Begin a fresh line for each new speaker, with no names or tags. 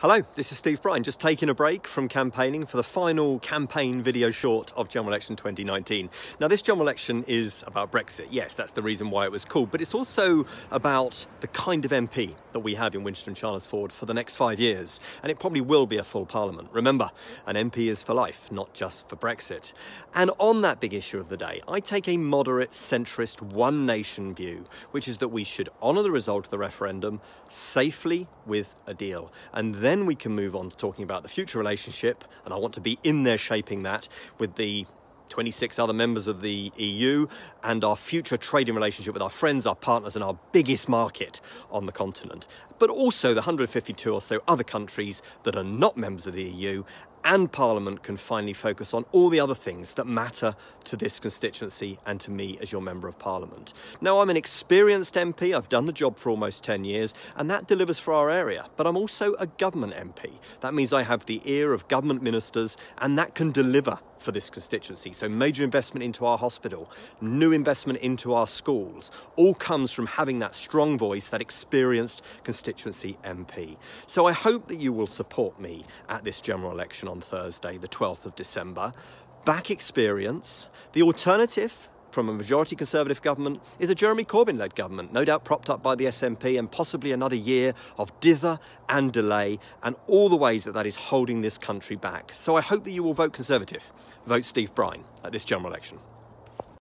Hello, this is Steve Brine, just taking a break from campaigning for the final campaign video short of General Election 2019. Now, this General Election is about Brexit. Yes, that's the reason why it was called, but it's also about the kind of MP that we have in Winchester and Chandler's Ford for the next five years, and it probably will be a full parliament. Remember, an MP is for life, not just for Brexit. And on that big issue of the day, I take a moderate, centrist, one nation view, which is that we should honour the result of the referendum safely with a deal. And then we can move on to talking about the future relationship, and I want to be in there shaping that with the 26 other members of the EU and our future trading relationship with our friends, our partners, and our biggest market on the continent. But also the 152 or so other countries that are not members of the EU and Parliament can finally focus on all the other things that matter to this constituency and to me as your Member of Parliament. Now, I'm an experienced MP, I've done the job for almost 10 years, and that delivers for our area. But I'm also a government MP. That means I have the ear of government ministers, and that can deliver for this constituency. So, major investment into our hospital, new investment into our schools, all comes from having that strong voice, that experienced constituency MP. So, I hope that you will support me at this general election on Thursday, the 12th of December. Back experience. The alternative from a majority Conservative government is a Jeremy Corbyn led government, no doubt propped up by the SNP, and possibly another year of dither and delay, and all the ways that that is holding this country back. So I hope that you will vote Conservative, vote Steve Brine at this general election.